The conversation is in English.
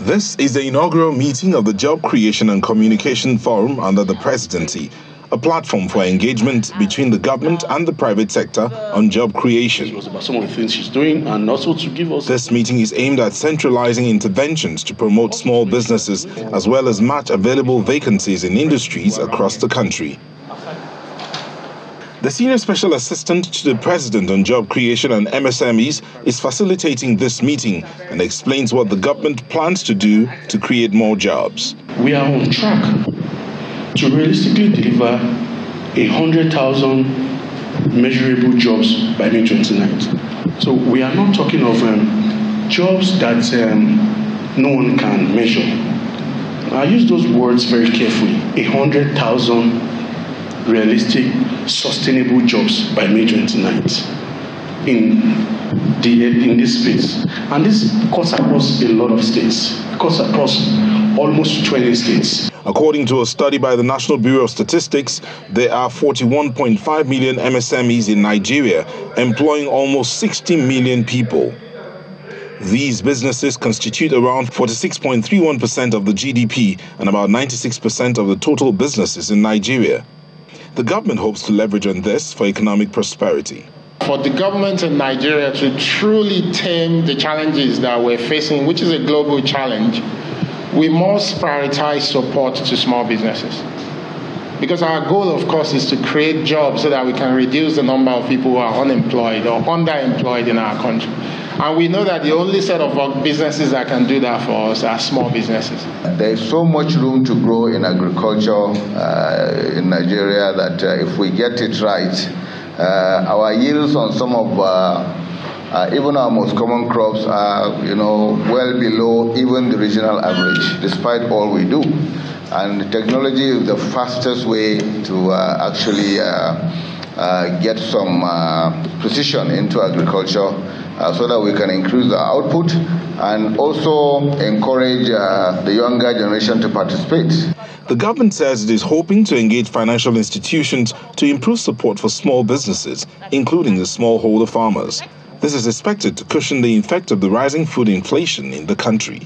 This is the inaugural meeting of the Job Creation and Communication Forum under the presidency, a platform for engagement between the government and the private sector on job creation. some of the things she's doing and also to give us. This meeting is aimed at centralizing interventions to promote small businesses as well as match available vacancies in industries across the country. The Senior Special Assistant to the President on Job Creation and MSMEs is facilitating this meeting and explains what the government plans to do to create more jobs. We are on track to realistically deliver a hundred thousand measurable jobs by May 29th. So we are not talking of um, jobs that um, no one can measure. I use those words very carefully. A hundred thousand realistic, sustainable jobs by May 29th in the in this space. And this cuts across a lot of states, cuts across almost 20 states. According to a study by the National Bureau of Statistics, there are 41.5 million MSMEs in Nigeria, employing almost 60 million people. These businesses constitute around 46.31% of the GDP and about 96% of the total businesses in Nigeria. The government hopes to leverage on this for economic prosperity. For the government in Nigeria to truly tame the challenges that we're facing, which is a global challenge, we must prioritize support to small businesses. Because our goal, of course, is to create jobs so that we can reduce the number of people who are unemployed or underemployed in our country. And we know that the only set of businesses that can do that for us are small businesses. There is so much room to grow in agriculture uh, in Nigeria that uh, if we get it right, uh, our yields on some of uh, even our most common crops are, you know, well below even the regional average, despite all we do. And technology is the fastest way to uh, actually uh, uh, get some uh, precision into agriculture so that we can increase our output and also encourage the younger generation to participate. The government says it is hoping to engage financial institutions to improve support for small businesses, including the smallholder farmers. This is expected to cushion the effect of the rising food inflation in the country.